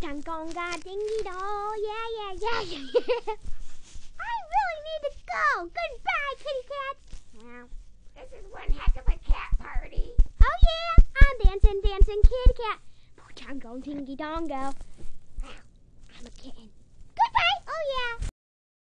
Tangonga dingy do, yeah, yeah, yeah, yeah, yeah. I really need to go. Goodbye, kitty cats. Well, This is one heck of a cat party. Oh yeah, I'm dancing, dancing kitty cat. Tango dingy dongo.